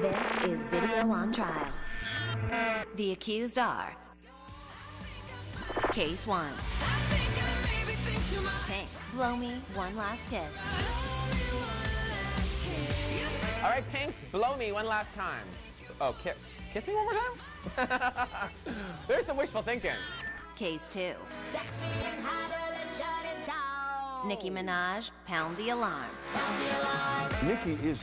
This is video on trial. The accused are Case 1. Pink, blow me one last kiss. All right, Pink, blow me one last time. Oh, ki kiss me one more time? There's some wishful thinking. Case 2. Nicki Minaj, pound the alarm. Nicki is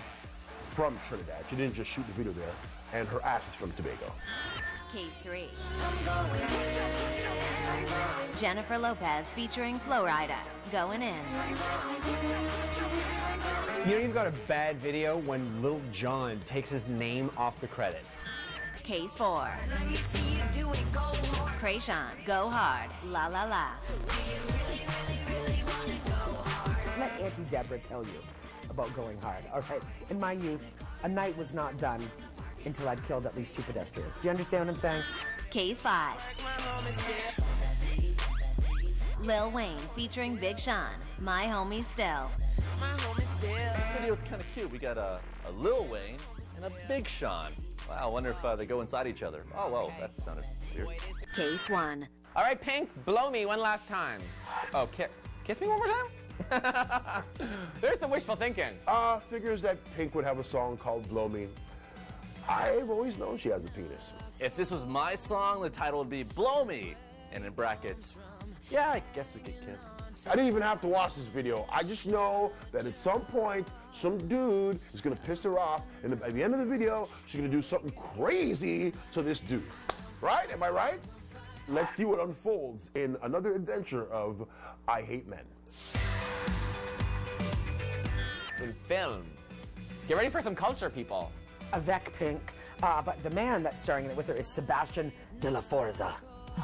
from Trinidad. She didn't just shoot the video there, and her ass is from Tobago. Case 3. Jennifer Lopez featuring Flo Rida, going in. You know you've got a bad video when Lil Jon takes his name off the credits. Case 4. Kreayshawn, go hard, la la la. Let Auntie Deborah tell you about going hard, all right? In my youth, a night was not done until I'd killed at least two pedestrians. Do you understand what I'm saying? Case 5. Lil Wayne featuring Big Sean, my homie still. This video's kind of cute. We got a, a Lil Wayne and a Big Sean. Wow, I wonder if uh, they go inside each other. Oh, well, that sounded weird. Case 1. All right, Pink, blow me one last time. Oh, ki kiss me one more time? There's some wishful thinking. Uh, figures that Pink would have a song called Blow Me. I've always known she has a penis. If this was my song, the title would be Blow Me. And in brackets, yeah, I guess we could kiss. I didn't even have to watch this video. I just know that at some point, some dude is gonna piss her off, and at the end of the video, she's gonna do something crazy to this dude. Right? Am I right? Let's see what unfolds in another adventure of I Hate Men. In film. Get ready for some culture, people. Avec Pink. Uh, but the man that's starring in it with her is Sebastian de la Forza.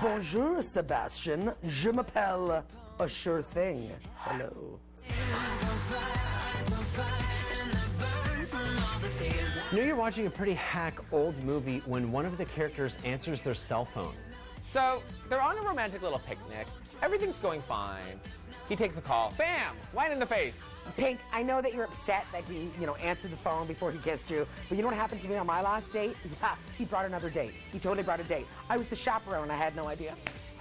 Bonjour, Sebastian. Je m'appelle a sure thing. Hello. You know you're watching a pretty hack old movie when one of the characters answers their cell phone. So they're on a romantic little picnic. Everything's going fine. He takes the call. Bam! Right in the face. Pink, I know that you're upset that he, you know, answered the phone before he kissed you, but you know what happened to me on my last date? Yeah, he brought another date. He totally brought a date. I was the chaperone. I had no idea.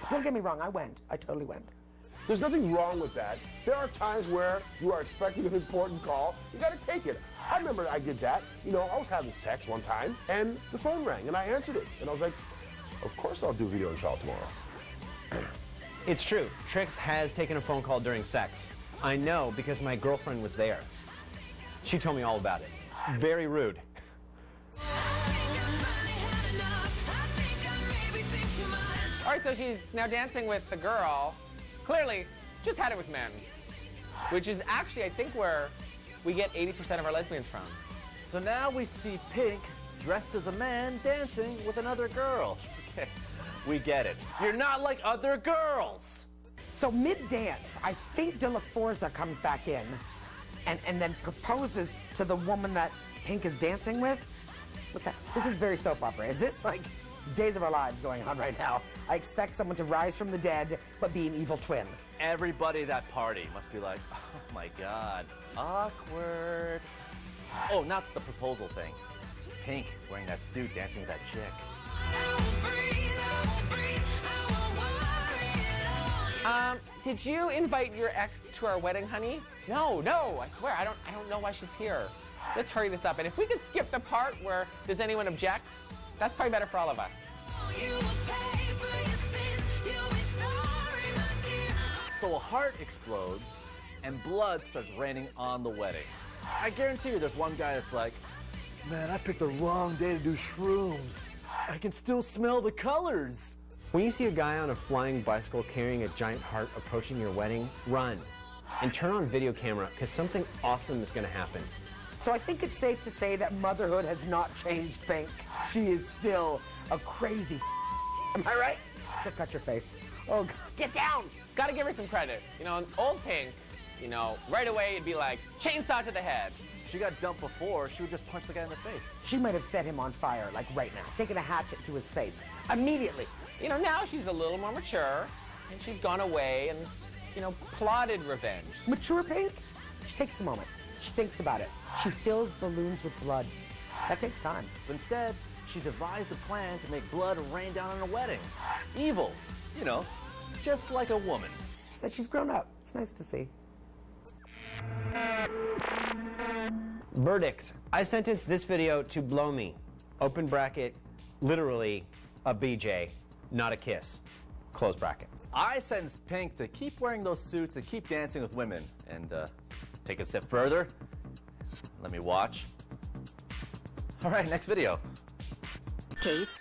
Don't get me wrong. I went. I totally went. There's nothing wrong with that. There are times where you are expecting an important call. You gotta take it. I remember I did that. You know, I was having sex one time, and the phone rang, and I answered it. And I was like, of course I'll do video on trial tomorrow. It's true. Trixx has taken a phone call during sex. I know because my girlfriend was there. She told me all about it. Very rude. All right, so she's now dancing with the girl. Clearly, just had it with men. Which is actually, I think, where we get 80% of our lesbians from. So now we see Pink dressed as a man dancing with another girl. Okay, we get it. You're not like other girls. So mid-dance, I think De La Forza comes back in and, and then proposes to the woman that Pink is dancing with. What's that? This is very soap opera. Is this like Days of Our Lives going on right now? I expect someone to rise from the dead, but be an evil twin. Everybody at that party must be like, oh my god, awkward. Oh, not the proposal thing. Pink wearing that suit dancing with that chick. Um, did you invite your ex to our wedding, honey? No, no, I swear, I don't, I don't know why she's here. Let's hurry this up. And if we could skip the part where does anyone object, that's probably better for all of us. So a heart explodes and blood starts raining on the wedding. I guarantee you there's one guy that's like, man, I picked the wrong day to do shrooms. I can still smell the colors. When you see a guy on a flying bicycle carrying a giant heart approaching your wedding, run. And turn on video camera, because something awesome is going to happen. So I think it's safe to say that motherhood has not changed Pink. She is still a crazy Am I right? She'll cut your face. Oh, get down! Gotta give her some credit. You know, old Pink, you know, right away it'd be like, chainsaw to the head. She got dumped before, she would just punch the guy in the face. She might have set him on fire, like right now, taking a hatchet to his face. Immediately. You know, now she's a little more mature, and she's gone away and, you know, plotted revenge. Mature Pink? She takes a moment. She thinks about it. She fills balloons with blood. That takes time. But instead, she devised a plan to make blood rain down on a wedding. Evil, you know, just like a woman. That she's grown up. It's nice to see. Verdict. I sentence this video to blow me. Open bracket, literally a BJ, not a kiss. Close bracket. I sentence Pink to keep wearing those suits and keep dancing with women. And uh, take it a step further. Let me watch. All right, next video. Cased